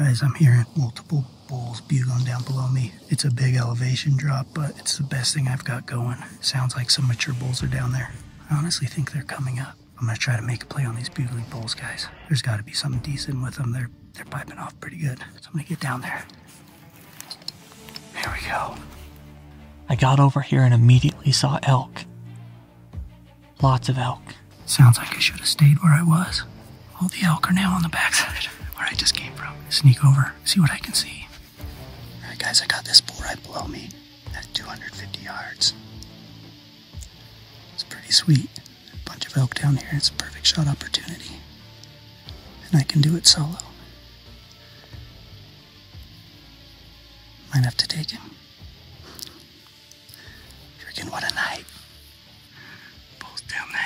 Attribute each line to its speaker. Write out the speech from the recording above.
Speaker 1: Guys, I'm hearing multiple bulls bugling down below me. It's a big elevation drop, but it's the best thing I've got going. Sounds like some mature bulls are down there. I honestly think they're coming up. I'm gonna try to make a play on these bugling bulls, guys. There's gotta be something decent with them. They're they're piping off pretty good. So I'm gonna get down there. Here we go.
Speaker 2: I got over here and immediately saw elk. Lots of elk.
Speaker 1: Sounds like I should have stayed where I was. All the elk are now on the backside where I just sneak over, see what I can see. Alright, guys, I got this bull right below me at 250 yards. It's pretty sweet. A bunch of elk down here, it's a perfect shot opportunity. And I can do it solo. Might have to take him. Freaking what a night. Both down there.